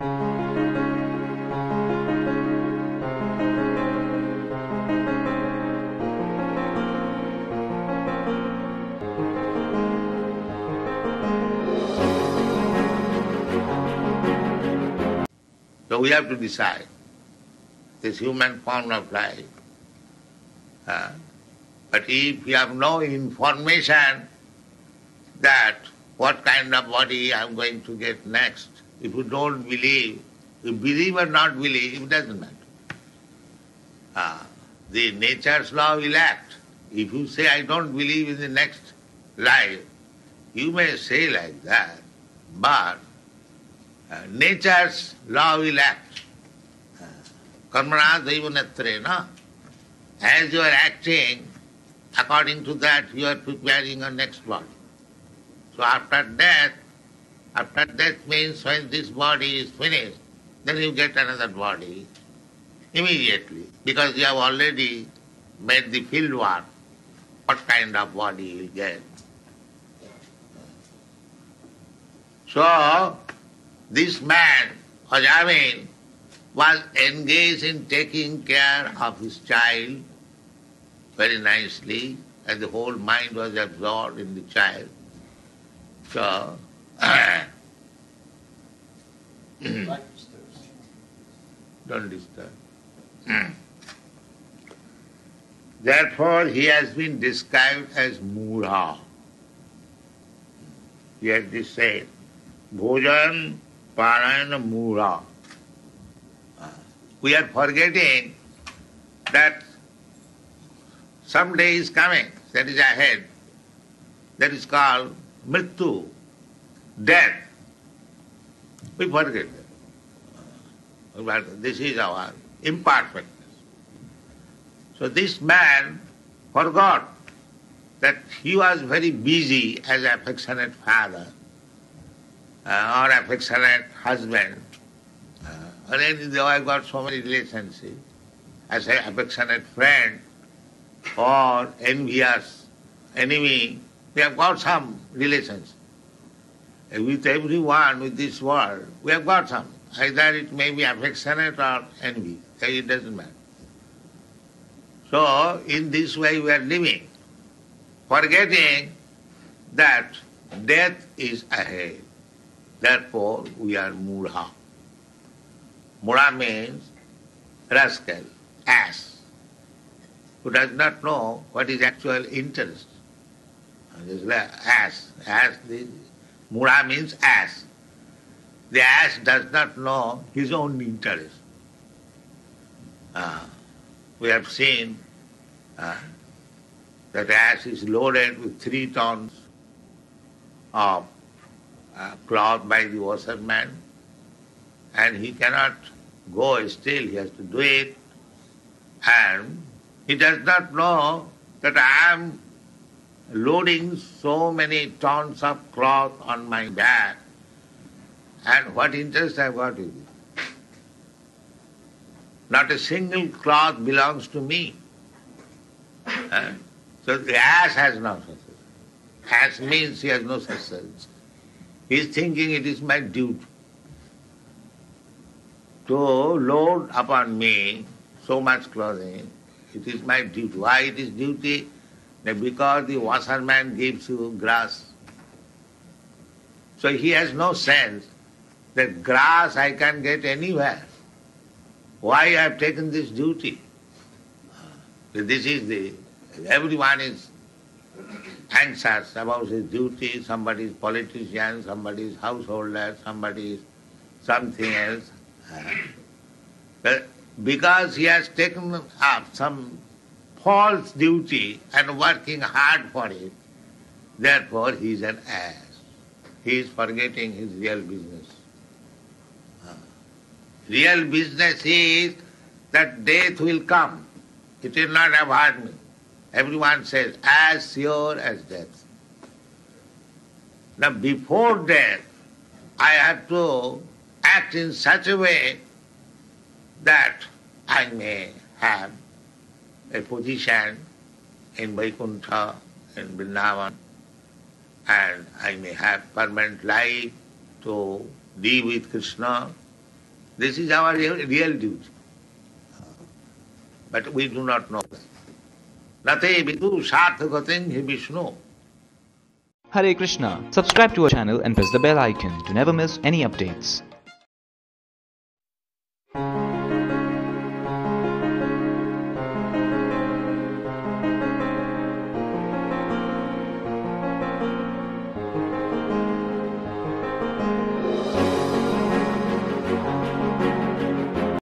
So we have to decide this human form of life. Uh, but if you have no information that what kind of body I am going to get next, if you don't believe, you believe or not believe, it doesn't matter. Uh, the nature's law will act. If you say, I don't believe in the next life, you may say like that, but uh, nature's law will act. Karmana daivanatra, As you are acting, according to that you are preparing a next body. So after death, after death means when this body is finished, then you get another body immediately, because you have already made the field work, what kind of body you get. So, this man, Ajamila, was engaged in taking care of his child very nicely, and the whole mind was absorbed in the child. So, Mm-hmm. don't disturb. Mm-hmm. Therefore, he has been described as mudha. He has this saying, Bhojan Parayana mudha. We are forgetting that some day is coming, that is ahead. That is called Mrityu, death. We forget that. This is our imperfectness. So this man forgot that he was very busy as affectionate father uh, or affectionate husband. Uh, or then I've got so many relationships as an affectionate friend or envious enemy. We have got some relations. With everyone, with this world, we have got some. Either it may be affectionate or envy. It doesn't matter. So, in this way we are living, forgetting that death is ahead. Therefore, we are mudha. Mudha means rascal, ass, who does not know what is actual interest. This ass, ass, mudha means ass. The ass does not know his own interest. Uh, we have seen uh, that ass is loaded with three tons of uh, cloth by the washerman, and he cannot go still, he has to do it, and he does not know that I am loading so many tons of cloth on my back, and what interest I have got in it. Not a single cloth belongs to me. Uh, so the ass has no success. Ass means he has no success. He is thinking it is my duty to load upon me so much clothing. It is my duty. Why it is duty? Because the washerman gives you grass. So he has no sense that grass I can get anywhere. Why I have taken this duty? This is the, everyone is anxious about his duty, somebody is politician, somebody is householder, somebody is something else. Uh, but because he has taken up some false duty and working hard for it, therefore he is an ass. He is forgetting his real business. Ah. Real business is that death will come. It will not avoid me. Everyone says, as sure as death. Now before death, I have to act in such a way that I may have a position in Vaikuntha, in Vrindavan, and I may have permanent life to live with Krishna, This is our real, duty. But we do not know that. Hare Krishna. Subscribe to our channel and press the bell icon to never miss any updates.